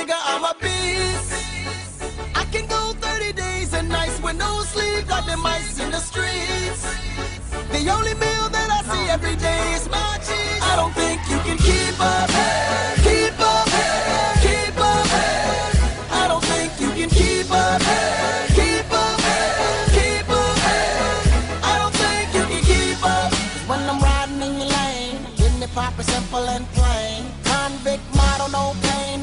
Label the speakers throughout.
Speaker 1: nigga, I'm a beast. I can go 30 days and nights with no sleep, got the mice in the streets. The only meal that I see every day is my cheese. I don't think you can keep up. Keep up. Keep up. I don't think you can keep up. Keep up. Keep up. I don't think you can keep up. When I'm riding in your lane, simple and plain. Convict model, no pain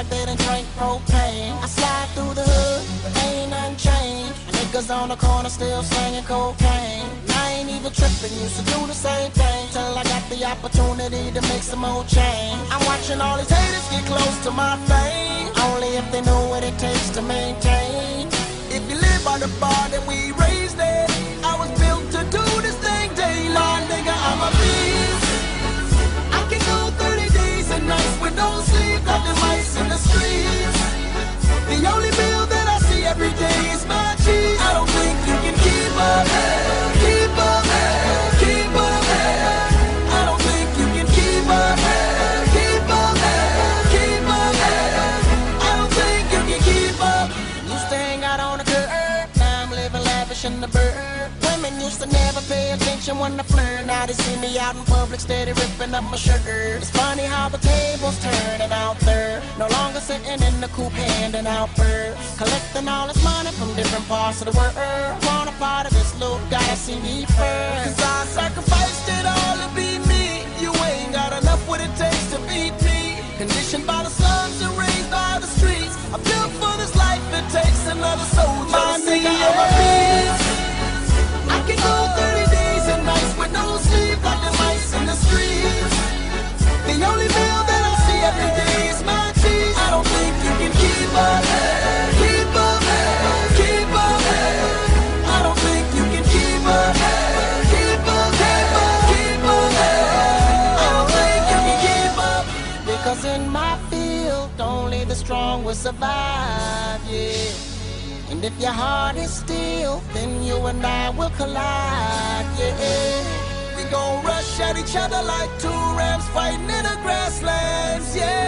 Speaker 1: like they done drank propane. I slide through the hood, ain't unchained. Niggas on the corner still slanging cocaine. I ain't even tripping, used to do the same thing till I got the opportunity to make some more change. I'm watching all these haters get close to my fame, only if they know what it takes to maintain. If you live by the bar, then we Women used to never pay attention when I flirt. Now they see me out in public, steady ripping up my shirt. It's funny how the tables turning out there. No longer sitting in the coupe handing out birds. Collecting all this money from different parts of the world. Want a part of this look, gotta see me first. Cause I sacrificed it all to be Because in my field, only the strong will survive, yeah. And if your heart is still, then you and I will collide, yeah. We gon' rush at each other like two rams fighting in the grasslands, yeah.